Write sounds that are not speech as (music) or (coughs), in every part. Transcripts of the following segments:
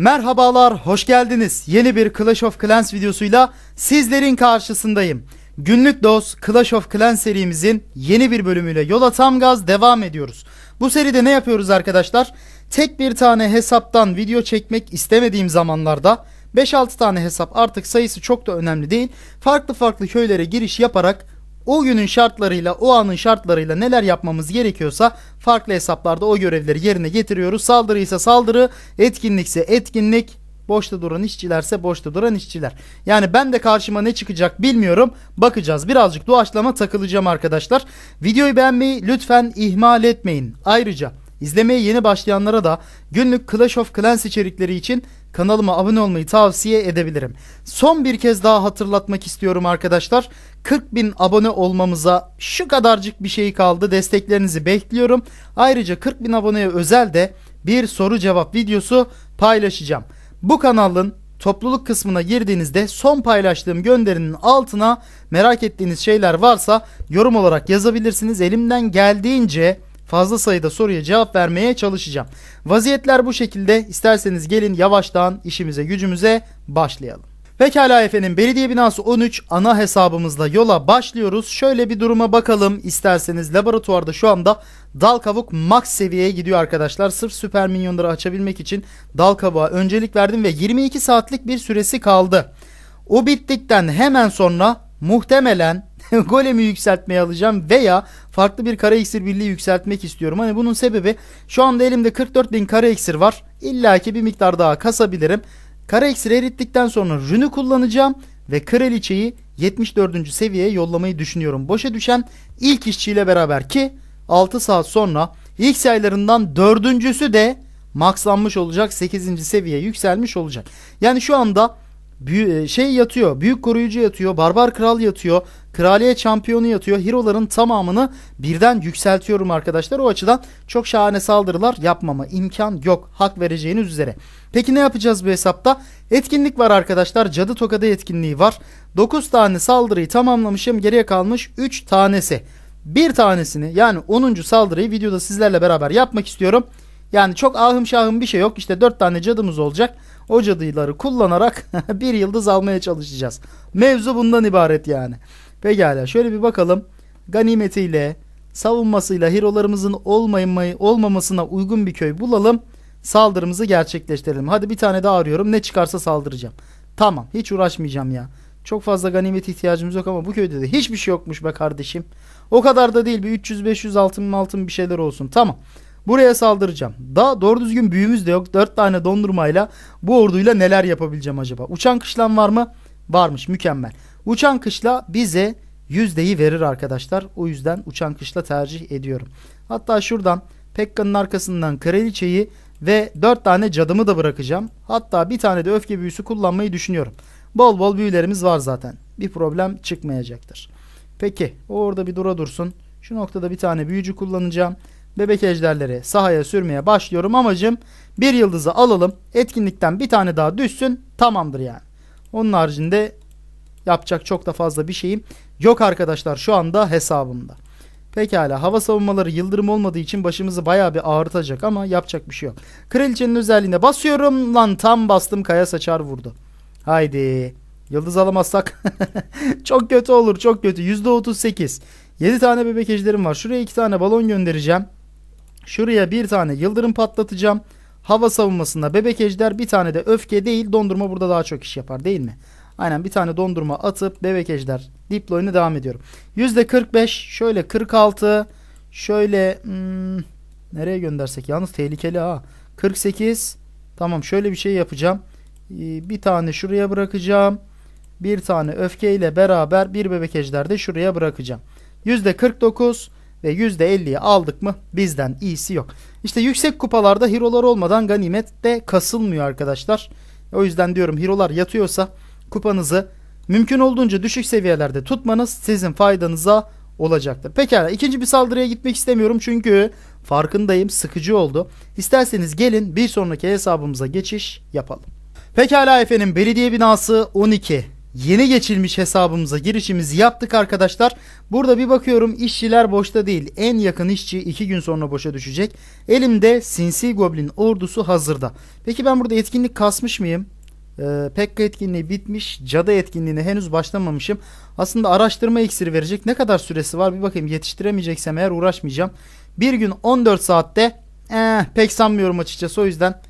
Merhabalar, hoş geldiniz. Yeni bir Clash of Clans videosuyla sizlerin karşısındayım. Günlük Doz Clash of Clans serimizin yeni bir bölümüyle yola tam gaz devam ediyoruz. Bu seride ne yapıyoruz arkadaşlar? Tek bir tane hesaptan video çekmek istemediğim zamanlarda 5-6 tane hesap artık sayısı çok da önemli değil. Farklı farklı köylere giriş yaparak o günün şartlarıyla, o anın şartlarıyla neler yapmamız gerekiyorsa farklı hesaplarda o görevleri yerine getiriyoruz. Saldırı ise saldırı, etkinlikse etkinlik, boşta duran işçilerse boşta duran işçiler. Yani ben de karşıma ne çıkacak bilmiyorum. Bakacağız. Birazcık doğaçlama takılacağım arkadaşlar. Videoyu beğenmeyi lütfen ihmal etmeyin. Ayrıca izlemeye yeni başlayanlara da günlük Clash of Clans içerikleri için kanalıma abone olmayı tavsiye edebilirim. Son bir kez daha hatırlatmak istiyorum arkadaşlar. 40 bin abone olmamıza şu kadarcık bir şey kaldı. Desteklerinizi bekliyorum. Ayrıca 40 bin aboneye özel de bir soru cevap videosu paylaşacağım. Bu kanalın topluluk kısmına girdiğinizde son paylaştığım gönderinin altına merak ettiğiniz şeyler varsa yorum olarak yazabilirsiniz. Elimden geldiğince fazla sayıda soruya cevap vermeye çalışacağım. Vaziyetler bu şekilde. İsterseniz gelin yavaştan işimize gücümüze başlayalım. Pekala efendim belediye binası 13 ana hesabımızla yola başlıyoruz. Şöyle bir duruma bakalım isterseniz laboratuvarda şu anda dal kavuk max seviyeye gidiyor arkadaşlar. Sırf süper minyonları açabilmek için dal kavuğa öncelik verdim ve 22 saatlik bir süresi kaldı. O bittikten hemen sonra muhtemelen (laughs) golemi yükseltmeye alacağım veya farklı bir kara iksir birliği yükseltmek istiyorum. Hani bunun sebebi şu anda elimde 44 bin kara iksir var. İlla ki bir miktar daha kasabilirim. Kara iksir erittikten sonra rünü kullanacağım ve kraliçeyi 74. seviyeye yollamayı düşünüyorum. Boşa düşen ilk işçiyle beraber ki 6 saat sonra ilk sayılarından dördüncüsü de maxlanmış olacak 8. seviyeye yükselmiş olacak. Yani şu anda Büyü, şey yatıyor. Büyük koruyucu yatıyor. Barbar kral yatıyor. Kraliyet şampiyonu yatıyor. Hero'ların tamamını birden yükseltiyorum arkadaşlar. O açıdan çok şahane saldırılar yapmama imkan yok. Hak vereceğiniz üzere. Peki ne yapacağız bu hesapta? Etkinlik var arkadaşlar. Cadı tokadı etkinliği var. 9 tane saldırıyı tamamlamışım. Geriye kalmış 3 tanesi. Bir tanesini yani 10. saldırıyı videoda sizlerle beraber yapmak istiyorum. Yani çok ahım şahım bir şey yok. İşte 4 tane cadımız olacak. O cadıları kullanarak (laughs) bir yıldız almaya çalışacağız. Mevzu bundan ibaret yani. Pekala şöyle bir bakalım. Ganimetiyle, savunmasıyla hero'larımızın olmamasına uygun bir köy bulalım. Saldırımızı gerçekleştirelim. Hadi bir tane daha arıyorum. Ne çıkarsa saldıracağım. Tamam hiç uğraşmayacağım ya. Çok fazla ganimet ihtiyacımız yok ama bu köyde de hiçbir şey yokmuş be kardeşim. O kadar da değil bir 300-500 altın altın bir şeyler olsun. Tamam. Buraya saldıracağım. Daha doğru düzgün büyümüz de yok. 4 tane dondurmayla bu orduyla neler yapabileceğim acaba? Uçan kışlan var mı? Varmış mükemmel. Uçan kışla bize yüzdeyi verir arkadaşlar. O yüzden uçan kışla tercih ediyorum. Hatta şuradan Pekka'nın arkasından kraliçeyi ve 4 tane cadımı da bırakacağım. Hatta bir tane de öfke büyüsü kullanmayı düşünüyorum. Bol bol büyülerimiz var zaten. Bir problem çıkmayacaktır. Peki o orada bir dura dursun. Şu noktada bir tane büyücü kullanacağım. Bebek ejderleri sahaya sürmeye başlıyorum. Amacım bir yıldızı alalım. Etkinlikten bir tane daha düşsün. Tamamdır yani. Onun haricinde yapacak çok da fazla bir şeyim yok arkadaşlar şu anda hesabımda. Pekala hava savunmaları yıldırım olmadığı için başımızı baya bir ağrıtacak ama yapacak bir şey yok. Kraliçenin özelliğine basıyorum lan tam bastım kaya saçar vurdu. Haydi yıldız alamazsak (laughs) çok kötü olur çok kötü %38. 7 tane bebek ejderim var şuraya 2 tane balon göndereceğim. Şuraya bir tane yıldırım patlatacağım. Hava savunmasında bebek ejder bir tane de öfke değil dondurma burada daha çok iş yapar değil mi? Aynen bir tane dondurma atıp bebek ejder diployunu devam ediyorum. %45 şöyle 46 şöyle hmm, nereye göndersek yalnız tehlikeli ha. 48 tamam şöyle bir şey yapacağım. Ee, bir tane şuraya bırakacağım. Bir tane öfkeyle beraber bir bebek ejder de şuraya bırakacağım. %49 ve %50'yi aldık mı bizden iyisi yok. İşte yüksek kupalarda hero'lar olmadan ganimet de kasılmıyor arkadaşlar. O yüzden diyorum hero'lar yatıyorsa kupanızı mümkün olduğunca düşük seviyelerde tutmanız sizin faydanıza olacaktır. Pekala ikinci bir saldırıya gitmek istemiyorum çünkü farkındayım sıkıcı oldu. İsterseniz gelin bir sonraki hesabımıza geçiş yapalım. Pekala efendim belediye binası 12 yeni geçilmiş hesabımıza girişimizi yaptık arkadaşlar. Burada bir bakıyorum işçiler boşta değil. En yakın işçi 2 gün sonra boşa düşecek. Elimde sinsi goblin ordusu hazırda. Peki ben burada etkinlik kasmış mıyım? Ee, Pekka etkinliği bitmiş. Cadı etkinliğine henüz başlamamışım. Aslında araştırma iksiri verecek. Ne kadar süresi var bir bakayım. Yetiştiremeyeceksem eğer uğraşmayacağım. Bir gün 14 saatte eh, pek sanmıyorum açıkçası. O yüzden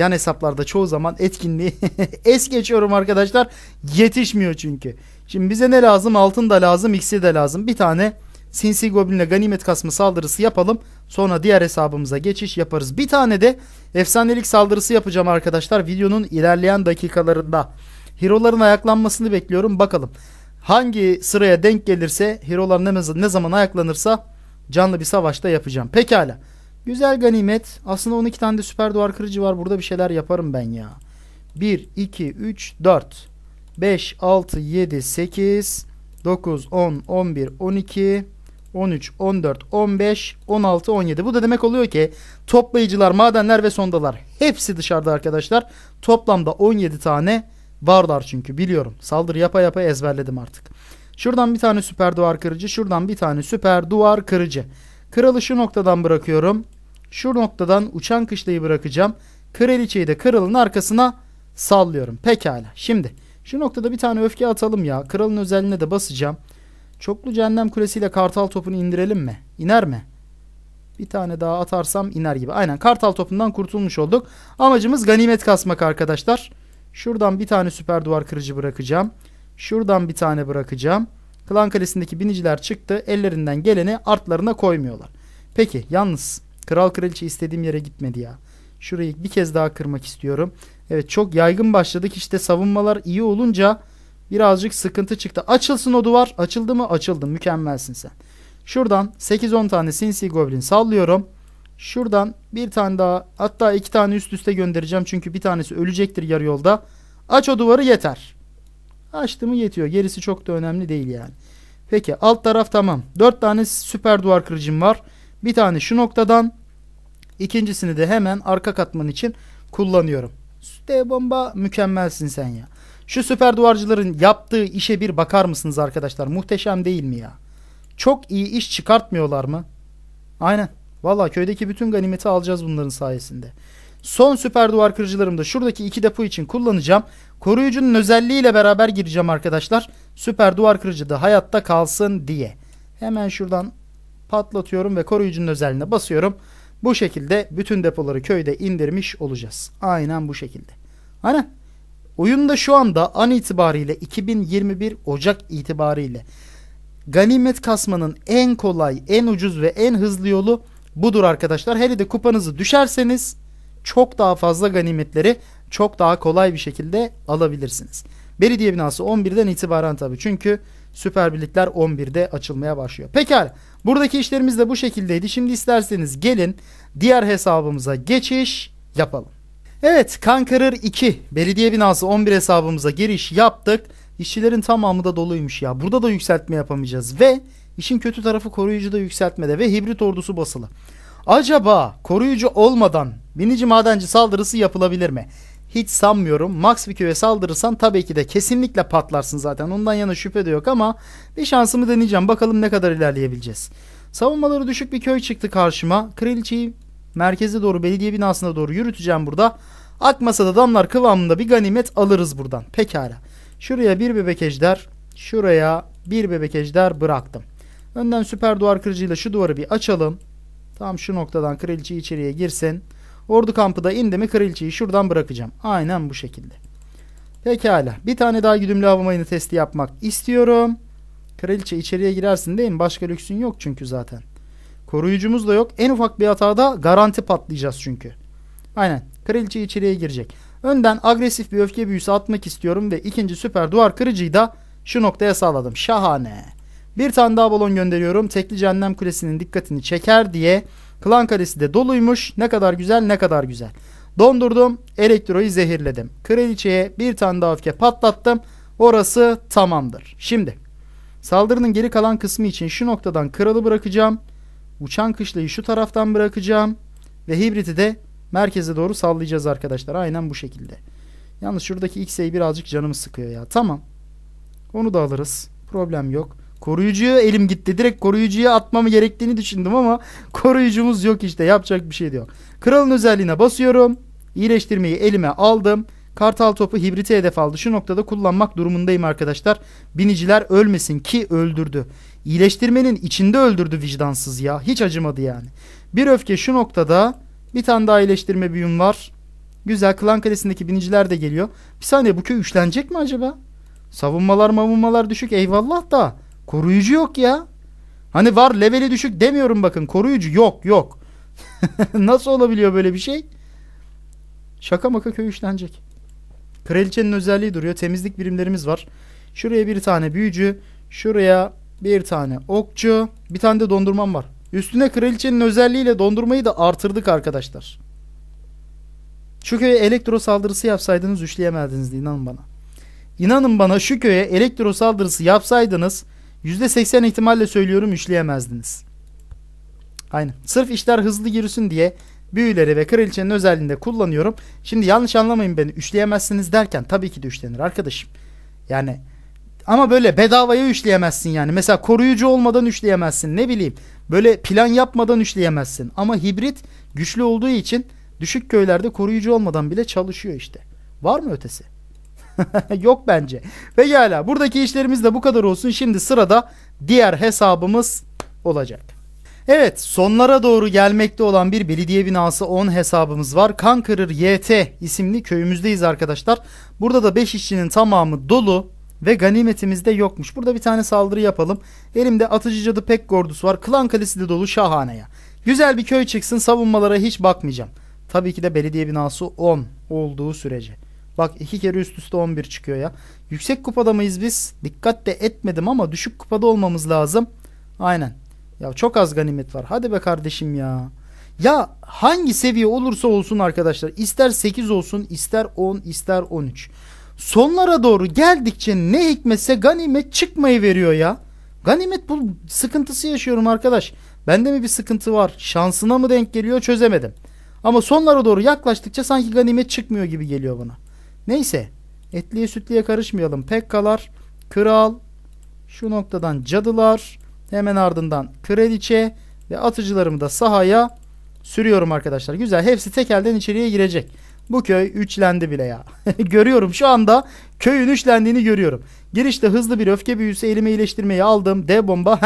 yan hesaplarda çoğu zaman etkinliği (laughs) es geçiyorum arkadaşlar. Yetişmiyor çünkü. Şimdi bize ne lazım? Altın da lazım, iksir de lazım. Bir tane Sinsi Goblin'le ganimet kasma saldırısı yapalım. Sonra diğer hesabımıza geçiş yaparız. Bir tane de efsanelik saldırısı yapacağım arkadaşlar. Videonun ilerleyen dakikalarında. Hero'ların ayaklanmasını bekliyorum. Bakalım. Hangi sıraya denk gelirse hero'lar ne, zaman ayaklanırsa canlı bir savaşta yapacağım. Pekala. Güzel ganimet. Aslında 12 tane de süper duvar kırıcı var. Burada bir şeyler yaparım ben ya. 1, 2, 3, 4, 5, 6, 7, 8, 9, 10, 11, 12, 13, 14, 15, 16, 17. Bu da demek oluyor ki toplayıcılar, madenler ve sondalar hepsi dışarıda arkadaşlar. Toplamda 17 tane varlar çünkü biliyorum. Saldırı yapa yapa ezberledim artık. Şuradan bir tane süper duvar kırıcı, şuradan bir tane süper duvar kırıcı. Kralı şu noktadan bırakıyorum. Şu noktadan uçan kışlayı bırakacağım. Kraliçeyi de kralın arkasına sallıyorum. Pekala. Şimdi şu noktada bir tane öfke atalım ya. Kralın özelliğine de basacağım. Çoklu cehennem kulesiyle kartal topunu indirelim mi? İner mi? Bir tane daha atarsam iner gibi. Aynen kartal topundan kurtulmuş olduk. Amacımız ganimet kasmak arkadaşlar. Şuradan bir tane süper duvar kırıcı bırakacağım. Şuradan bir tane bırakacağım. Klan kalesindeki biniciler çıktı. Ellerinden geleni artlarına koymuyorlar. Peki yalnız kral kraliçe istediğim yere gitmedi ya. Şurayı bir kez daha kırmak istiyorum. Evet çok yaygın başladık. İşte savunmalar iyi olunca birazcık sıkıntı çıktı. Açılsın o duvar. Açıldı mı? Açıldı. Mükemmelsin sen. Şuradan 8-10 tane sinsi goblin sallıyorum. Şuradan bir tane daha hatta iki tane üst üste göndereceğim. Çünkü bir tanesi ölecektir yarı yolda. Aç o duvarı yeter. Açtı mı yetiyor. Gerisi çok da önemli değil yani. Peki alt taraf tamam. 4 tane süper duvar kırıcım var. Bir tane şu noktadan. ikincisini de hemen arka katman için kullanıyorum. Dev bomba mükemmelsin sen ya. Şu süper duvarcıların yaptığı işe bir bakar mısınız arkadaşlar? Muhteşem değil mi ya? Çok iyi iş çıkartmıyorlar mı? Aynen. Valla köydeki bütün ganimeti alacağız bunların sayesinde. Son süper duvar kırıcılarımı da şuradaki iki depo için kullanacağım. Koruyucunun özelliğiyle beraber gireceğim arkadaşlar. Süper duvar kırıcı da hayatta kalsın diye. Hemen şuradan patlatıyorum ve koruyucunun özelliğine basıyorum. Bu şekilde bütün depoları köyde indirmiş olacağız. Aynen bu şekilde. Aynen. Oyunda şu anda an itibariyle 2021 Ocak itibariyle ganimet kasmanın en kolay, en ucuz ve en hızlı yolu budur arkadaşlar. Hele de kupanızı düşerseniz çok daha fazla ganimetleri çok daha kolay bir şekilde alabilirsiniz. Belediye binası 11'den itibaren tabi çünkü süper birlikler 11'de açılmaya başlıyor. Pekala buradaki işlerimiz de bu şekildeydi. Şimdi isterseniz gelin diğer hesabımıza geçiş yapalım. Evet Conqueror 2 belediye binası 11 hesabımıza giriş yaptık. İşçilerin tamamı da doluymuş ya. Burada da yükseltme yapamayacağız ve işin kötü tarafı koruyucu da yükseltmede ve hibrit ordusu basılı. Acaba koruyucu olmadan binici madenci saldırısı yapılabilir mi? Hiç sanmıyorum. Max bir köye saldırırsan tabii ki de kesinlikle patlarsın zaten. Ondan yana şüphe de yok ama bir şansımı deneyeceğim. Bakalım ne kadar ilerleyebileceğiz. Savunmaları düşük bir köy çıktı karşıma. Kraliçeyi merkeze doğru belediye binasına doğru yürüteceğim burada. Akmasa da damlar kıvamında bir ganimet alırız buradan. Pekala. Şuraya bir bebek ejder. Şuraya bir bebek ejder bıraktım. Önden süper duvar kırıcıyla şu duvarı bir açalım. Tam şu noktadan kraliçe içeriye girsin. Ordu kampı da indi mi kraliçeyi şuradan bırakacağım. Aynen bu şekilde. Pekala. Bir tane daha güdümlü hava mayını testi yapmak istiyorum. Kraliçe içeriye girersin değil mi? Başka lüksün yok çünkü zaten. Koruyucumuz da yok. En ufak bir hatada garanti patlayacağız çünkü. Aynen. Kraliçe içeriye girecek. Önden agresif bir öfke büyüsü atmak istiyorum ve ikinci süper duvar kırıcıyı da şu noktaya sağladım. Şahane. Bir tane daha balon gönderiyorum. Tekli cehennem kulesinin dikkatini çeker diye. Klan kalesi de doluymuş. Ne kadar güzel ne kadar güzel. Dondurdum. Elektroyu zehirledim. Kraliçeye bir tane daha öfke patlattım. Orası tamamdır. Şimdi saldırının geri kalan kısmı için şu noktadan kralı bırakacağım. Uçan kışlayı şu taraftan bırakacağım. Ve hibriti de merkeze doğru sallayacağız arkadaşlar. Aynen bu şekilde. Yalnız şuradaki X'e birazcık canımı sıkıyor ya. Tamam. Onu da alırız. Problem yok. Koruyucuya elim gitti. Direkt koruyucuya atmamı gerektiğini düşündüm ama (laughs) koruyucumuz yok işte. Yapacak bir şey yok. Kralın özelliğine basıyorum. İyileştirmeyi elime aldım. Kartal topu hibriti hedef aldı. Şu noktada kullanmak durumundayım arkadaşlar. Biniciler ölmesin ki öldürdü. İyileştirmenin içinde öldürdü vicdansız ya. Hiç acımadı yani. Bir öfke şu noktada. Bir tane daha iyileştirme büyüm var. Güzel. Klan kalesindeki biniciler de geliyor. Bir saniye bu köy üçlenecek mi acaba? Savunmalar mavunmalar düşük eyvallah da. Koruyucu yok ya. Hani var leveli düşük demiyorum bakın. Koruyucu yok yok. (laughs) Nasıl olabiliyor böyle bir şey? Şaka maka köy üçlenecek. Kraliçenin özelliği duruyor. Temizlik birimlerimiz var. Şuraya bir tane büyücü. Şuraya bir tane okçu. Bir tane de dondurmam var. Üstüne kraliçenin özelliğiyle dondurmayı da artırdık arkadaşlar. Şu köye elektro saldırısı yapsaydınız üçleyemezdiniz inanın bana. İnanın bana şu köye elektro saldırısı yapsaydınız %80 ihtimalle söylüyorum üçleyemezdiniz. Aynen. Sırf işler hızlı girsin diye büyüleri ve kraliçenin özelliğinde kullanıyorum. Şimdi yanlış anlamayın beni. Üçleyemezsiniz derken tabii ki de üçlenir arkadaşım. Yani ama böyle bedavaya üçleyemezsin yani. Mesela koruyucu olmadan üçleyemezsin. Ne bileyim. Böyle plan yapmadan üçleyemezsin. Ama hibrit güçlü olduğu için düşük köylerde koruyucu olmadan bile çalışıyor işte. Var mı ötesi? (laughs) Yok bence. Pekala buradaki işlerimiz de bu kadar olsun. Şimdi sırada diğer hesabımız olacak. Evet sonlara doğru gelmekte olan bir belediye binası 10 hesabımız var. Kankırır YT isimli köyümüzdeyiz arkadaşlar. Burada da 5 işçinin tamamı dolu ve ganimetimiz de yokmuş. Burada bir tane saldırı yapalım. Elimde atıcı cadı pek gordusu var. Klan kalesi de dolu şahane ya. Güzel bir köy çıksın savunmalara hiç bakmayacağım. Tabii ki de belediye binası 10 olduğu sürece. Bak iki kere üst üste 11 çıkıyor ya. Yüksek kupada mıyız biz? Dikkat de etmedim ama düşük kupada olmamız lazım. Aynen. Ya çok az ganimet var. Hadi be kardeşim ya. Ya hangi seviye olursa olsun arkadaşlar. ister 8 olsun, ister 10, ister 13. Sonlara doğru geldikçe ne hikmetse ganimet çıkmayı veriyor ya. Ganimet bu sıkıntısı yaşıyorum arkadaş. Bende mi bir sıkıntı var? Şansına mı denk geliyor çözemedim. Ama sonlara doğru yaklaştıkça sanki ganimet çıkmıyor gibi geliyor bana. Neyse. Etliye sütliye karışmayalım. Pekkalar, kral, şu noktadan cadılar, hemen ardından kraliçe ve atıcılarımı da sahaya sürüyorum arkadaşlar. Güzel. Hepsi tek elden içeriye girecek. Bu köy üçlendi bile ya. (laughs) görüyorum şu anda köyün üçlendiğini görüyorum. Girişte hızlı bir öfke büyüsü elime iyileştirmeyi aldım. D bomba.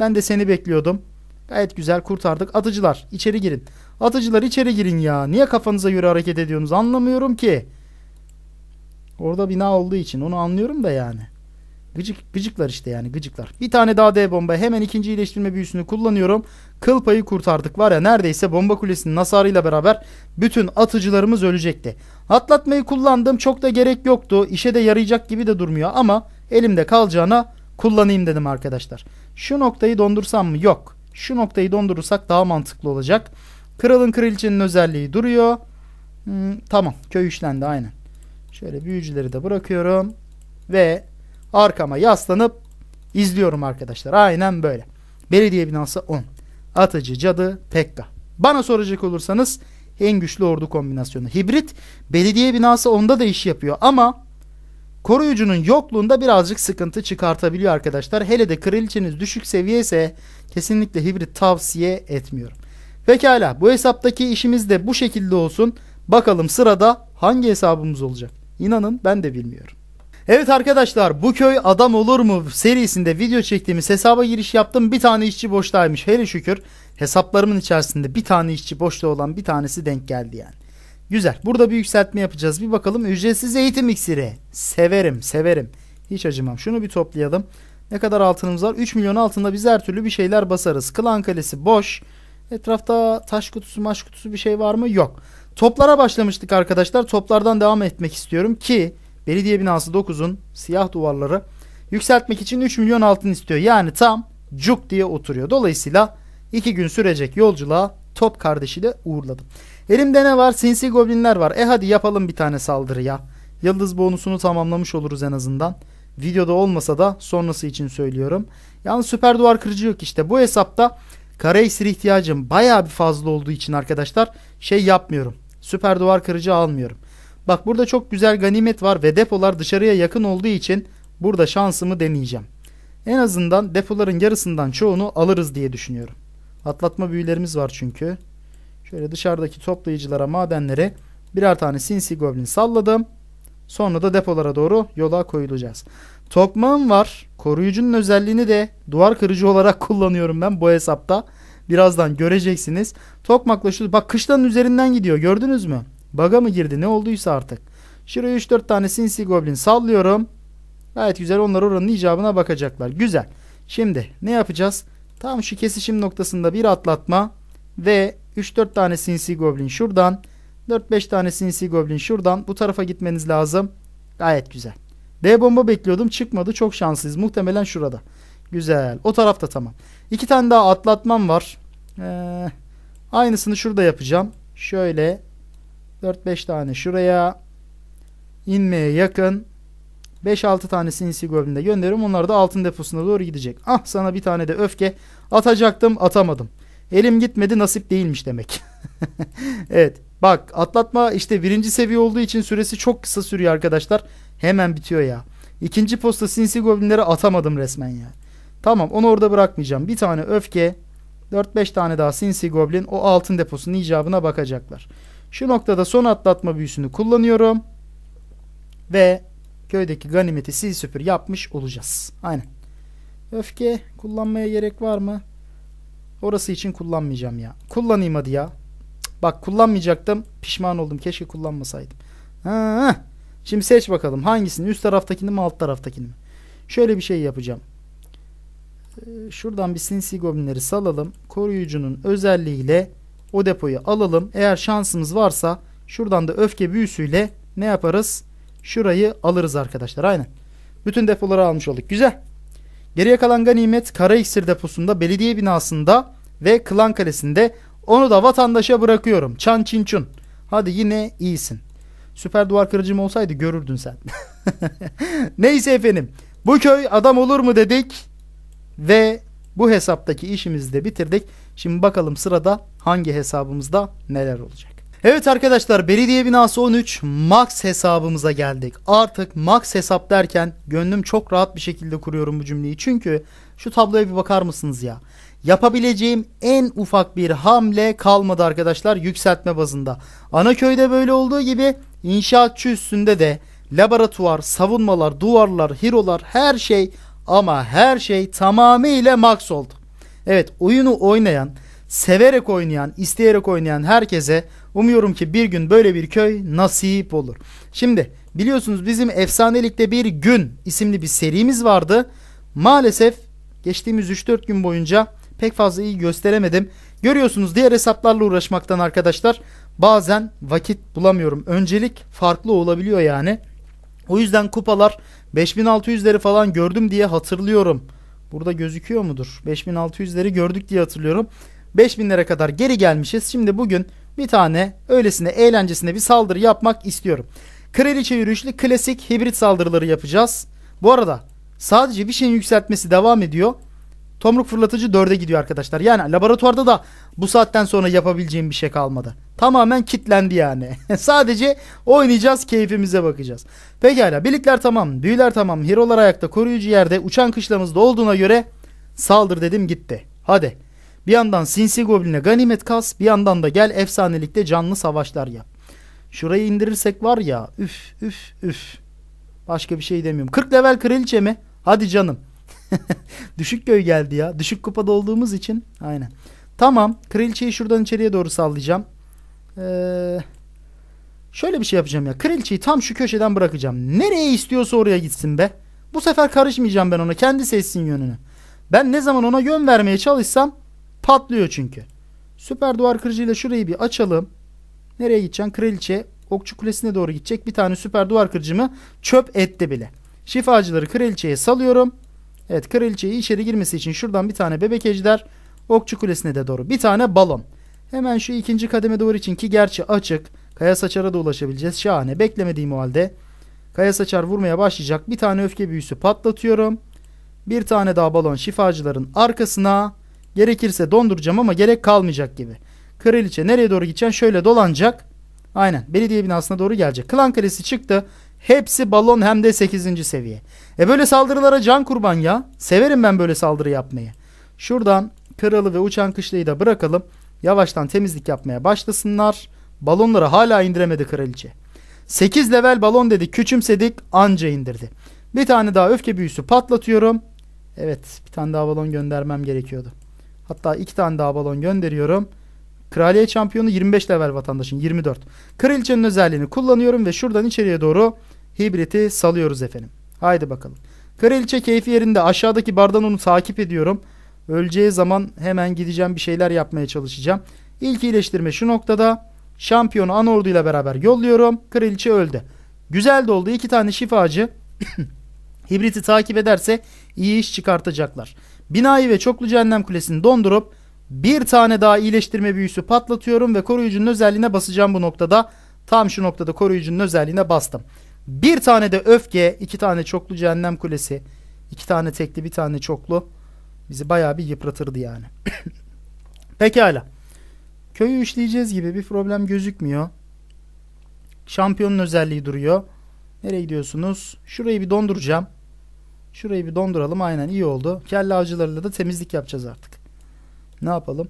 Ben de seni bekliyordum. Gayet güzel kurtardık. Atıcılar içeri girin. Atıcılar içeri girin ya. Niye kafanıza göre hareket ediyorsunuz anlamıyorum ki. Orada bina olduğu için onu anlıyorum da yani. Gıcık, gıcıklar işte yani gıcıklar. Bir tane daha D bomba. Hemen ikinci iyileştirme büyüsünü kullanıyorum. Kıl payı kurtardık. Var ya neredeyse bomba kulesinin hasarıyla beraber bütün atıcılarımız ölecekti. Atlatmayı kullandım. Çok da gerek yoktu. İşe de yarayacak gibi de durmuyor ama elimde kalacağına kullanayım dedim arkadaşlar. Şu noktayı dondursam mı? Yok. Şu noktayı dondurursak daha mantıklı olacak. Kralın kraliçenin özelliği duruyor. Hmm, tamam. Köy işlendi aynen. Şöyle büyücüleri de bırakıyorum. Ve arkama yaslanıp izliyorum arkadaşlar. Aynen böyle. Belediye binası 10. Atıcı, cadı, pekka. Bana soracak olursanız en güçlü ordu kombinasyonu. Hibrit belediye binası onda da iş yapıyor ama koruyucunun yokluğunda birazcık sıkıntı çıkartabiliyor arkadaşlar. Hele de kraliçeniz düşük seviye ise kesinlikle hibrit tavsiye etmiyorum. Pekala bu hesaptaki işimiz de bu şekilde olsun. Bakalım sırada hangi hesabımız olacak? İnanın ben de bilmiyorum. Evet arkadaşlar bu köy adam olur mu serisinde video çektiğimiz hesaba giriş yaptım. Bir tane işçi boştaymış hele şükür. Hesaplarımın içerisinde bir tane işçi boşta olan bir tanesi denk geldi yani. Güzel. Burada bir yükseltme yapacağız. Bir bakalım ücretsiz eğitim iksiri. Severim severim. Hiç acımam. Şunu bir toplayalım. Ne kadar altınımız var? 3 milyon altında biz her türlü bir şeyler basarız. Klan kalesi boş. Etrafta taş kutusu maş kutusu bir şey var mı? Yok. Toplara başlamıştık arkadaşlar. Toplardan devam etmek istiyorum ki belediye binası 9'un siyah duvarları yükseltmek için 3 milyon altın istiyor. Yani tam cuk diye oturuyor. Dolayısıyla 2 gün sürecek yolculuğa top kardeşiyle uğurladım. Elimde ne var? Sinsi goblinler var. E hadi yapalım bir tane saldırı ya. Yıldız bonusunu tamamlamış oluruz en azından. Videoda olmasa da sonrası için söylüyorum. Yalnız süper duvar kırıcı yok işte. Bu hesapta kara ihtiyacım baya bir fazla olduğu için arkadaşlar şey yapmıyorum. Süper duvar kırıcı almıyorum. Bak burada çok güzel ganimet var ve depolar dışarıya yakın olduğu için burada şansımı deneyeceğim. En azından depoların yarısından çoğunu alırız diye düşünüyorum. Atlatma büyülerimiz var çünkü. Şöyle dışarıdaki toplayıcılara, madenlere birer tane sinsi goblin salladım. Sonra da depolara doğru yola koyulacağız. Tokmağım var. Koruyucunun özelliğini de duvar kırıcı olarak (laughs) kullanıyorum ben bu hesapta. Birazdan göreceksiniz. Tokmakla şu bak kışlanın üzerinden gidiyor gördünüz mü? Baga mı girdi ne olduysa artık. Şuraya 3-4 tane sinsi goblin sallıyorum. Gayet güzel onlar oranın icabına bakacaklar. Güzel. Şimdi ne yapacağız? Tam şu kesişim noktasında bir atlatma ve 3-4 tane sinsi goblin şuradan 4-5 tane sinsi goblin şuradan bu tarafa gitmeniz lazım. Gayet güzel. D bomba bekliyordum çıkmadı çok şanslıyız. Muhtemelen şurada. Güzel. O tarafta tamam. İki tane daha atlatmam var. Ee, aynısını şurada yapacağım. Şöyle 4-5 tane şuraya inmeye yakın 5-6 tane sinsi goblin'de gönderiyorum. Onlar da altın deposuna doğru gidecek. Ah sana bir tane de öfke atacaktım atamadım. Elim gitmedi nasip değilmiş demek. (laughs) evet bak atlatma işte birinci seviye olduğu için süresi çok kısa sürüyor arkadaşlar. Hemen bitiyor ya. İkinci posta sinsi goblinleri atamadım resmen ya. Tamam onu orada bırakmayacağım. Bir tane öfke 4-5 tane daha sinsi goblin o altın deposunun icabına bakacaklar. Şu noktada son atlatma büyüsünü kullanıyorum. Ve köydeki ganimeti sil süpür yapmış olacağız. Aynen. Öfke kullanmaya gerek var mı? Orası için kullanmayacağım ya. Kullanayım hadi ya. bak kullanmayacaktım. Pişman oldum. Keşke kullanmasaydım. Ha, şimdi seç bakalım. Hangisini? Üst taraftakini mi alt taraftakini mi? Şöyle bir şey yapacağım. Ee, şuradan bir sinsi goblinleri salalım. Koruyucunun özelliğiyle o depoyu alalım. Eğer şansımız varsa şuradan da öfke büyüsüyle ne yaparız? Şurayı alırız arkadaşlar. Aynen. Bütün depoları almış olduk. Güzel. Geriye kalan ganimet kara iksir deposunda, belediye binasında ve klan kalesinde. Onu da vatandaşa bırakıyorum. Çan çin çun. Hadi yine iyisin. Süper duvar kırıcım olsaydı görürdün sen. (laughs) Neyse efendim. Bu köy adam olur mu dedik. Ve bu hesaptaki işimizi de bitirdik. Şimdi bakalım sırada hangi hesabımızda neler olacak. Evet arkadaşlar belediye binası 13 max hesabımıza geldik. Artık max hesap derken gönlüm çok rahat bir şekilde kuruyorum bu cümleyi. Çünkü şu tabloya bir bakar mısınız ya? Yapabileceğim en ufak bir hamle kalmadı arkadaşlar yükseltme bazında. Ana köyde böyle olduğu gibi inşaatçı üstünde de laboratuvar, savunmalar, duvarlar, hirolar her şey ama her şey tamamıyla max oldu. Evet oyunu oynayan, severek oynayan, isteyerek oynayan herkese umuyorum ki bir gün böyle bir köy nasip olur. Şimdi biliyorsunuz bizim Efsanelikte Bir Gün isimli bir serimiz vardı. Maalesef geçtiğimiz 3-4 gün boyunca pek fazla iyi gösteremedim. Görüyorsunuz diğer hesaplarla uğraşmaktan arkadaşlar bazen vakit bulamıyorum. Öncelik farklı olabiliyor yani. O yüzden kupalar 5600'leri falan gördüm diye hatırlıyorum. Burada gözüküyor mudur? 5600'leri gördük diye hatırlıyorum. 5000'lere kadar geri gelmişiz. Şimdi bugün bir tane öylesine eğlencesine bir saldırı yapmak istiyorum. Kraliçe yürüyüşlü klasik hibrit saldırıları yapacağız. Bu arada sadece bir şeyin yükseltmesi devam ediyor. Tomruk fırlatıcı 4'e gidiyor arkadaşlar. Yani laboratuvarda da bu saatten sonra yapabileceğim bir şey kalmadı. Tamamen kitlendi yani. (laughs) Sadece oynayacağız, keyfimize bakacağız. Pekala, birlikler tamam, büyüler tamam, hero'lar ayakta, koruyucu yerde, uçan kışlamızda olduğuna göre saldır dedim gitti. Hadi. Bir yandan sinsi gobline ganimet kas, bir yandan da gel efsanelikte canlı savaşlar yap. Şurayı indirirsek var ya, üf üf üf. Başka bir şey demiyorum. 40 level kraliçe mi? Hadi canım. (laughs) Düşük göy geldi ya. Düşük kupada olduğumuz için. Aynen. Tamam. Kraliçeyi şuradan içeriye doğru sallayacağım. Ee, şöyle bir şey yapacağım ya. Kraliçeyi tam şu köşeden bırakacağım. Nereye istiyorsa oraya gitsin be. Bu sefer karışmayacağım ben ona. Kendi seçsin yönünü. Ben ne zaman ona yön vermeye çalışsam patlıyor çünkü. Süper duvar kırıcıyla şurayı bir açalım. Nereye gideceksin? Kraliçe okçu kulesine doğru gidecek. Bir tane süper duvar kırıcımı çöp etti bile. Şifacıları kraliçeye salıyorum. Evet kraliçeyi içeri girmesi için şuradan bir tane bebek ejder. Okçu kulesine de doğru bir tane balon. Hemen şu ikinci kademe doğru için ki gerçi açık. Kaya saçara da ulaşabileceğiz. Şahane. Beklemediğim o halde. Kaya saçar vurmaya başlayacak. Bir tane öfke büyüsü patlatıyorum. Bir tane daha balon şifacıların arkasına. Gerekirse donduracağım ama gerek kalmayacak gibi. Kraliçe nereye doğru gideceksin? Şöyle dolanacak. Aynen. Belediye binasına doğru gelecek. Klan kalesi çıktı. Hepsi balon hem de 8. seviye. E böyle saldırılara can kurban ya. Severim ben böyle saldırı yapmayı. Şuradan kralı ve uçan kışlayı da bırakalım. Yavaştan temizlik yapmaya başlasınlar. Balonları hala indiremedi kraliçe. 8 level balon dedik küçümsedik anca indirdi. Bir tane daha öfke büyüsü patlatıyorum. Evet bir tane daha balon göndermem gerekiyordu. Hatta iki tane daha balon gönderiyorum. Kraliyet şampiyonu 25 level vatandaşın 24. Kraliçenin özelliğini kullanıyorum ve şuradan içeriye doğru hibriti salıyoruz efendim. Haydi bakalım. Kraliçe keyfi yerinde aşağıdaki bardan onu takip ediyorum. Öleceği zaman hemen gideceğim bir şeyler yapmaya çalışacağım. İlk iyileştirme şu noktada. Şampiyonu an orduyla beraber yolluyorum. Kraliçe öldü. Güzel de oldu. İki tane şifacı (coughs) hibriti takip ederse iyi iş çıkartacaklar. Binayı ve çoklu cehennem kulesini dondurup bir tane daha iyileştirme büyüsü patlatıyorum ve koruyucunun özelliğine basacağım bu noktada. Tam şu noktada koruyucunun özelliğine bastım. Bir tane de öfke, iki tane çoklu cehennem kulesi, iki tane tekli, bir tane çoklu. Bizi bayağı bir yıpratırdı yani. (coughs) Pekala. Köyü işleyeceğiz gibi bir problem gözükmüyor. Şampiyonun özelliği duruyor. Nereye gidiyorsunuz? Şurayı bir donduracağım. Şurayı bir donduralım. Aynen iyi oldu. Kelle avcılarıyla da temizlik yapacağız artık. Ne yapalım?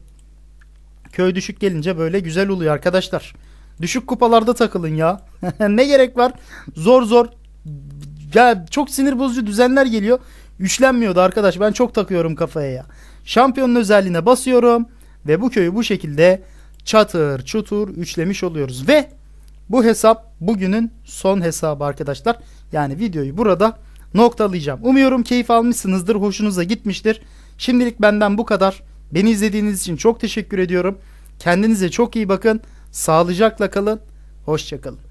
Köy düşük gelince böyle güzel oluyor arkadaşlar. Düşük kupalarda takılın ya. (laughs) ne gerek var? Zor zor. Ya çok sinir bozucu düzenler geliyor. Üçlenmiyordu arkadaş. Ben çok takıyorum kafaya ya. Şampiyonun özelliğine basıyorum. Ve bu köyü bu şekilde çatır çutur üçlemiş oluyoruz. Ve bu hesap bugünün son hesabı arkadaşlar. Yani videoyu burada noktalayacağım. Umuyorum keyif almışsınızdır. Hoşunuza gitmiştir. Şimdilik benden bu kadar. Beni izlediğiniz için çok teşekkür ediyorum. Kendinize çok iyi bakın. Sağlıcakla kalın. Hoşçakalın.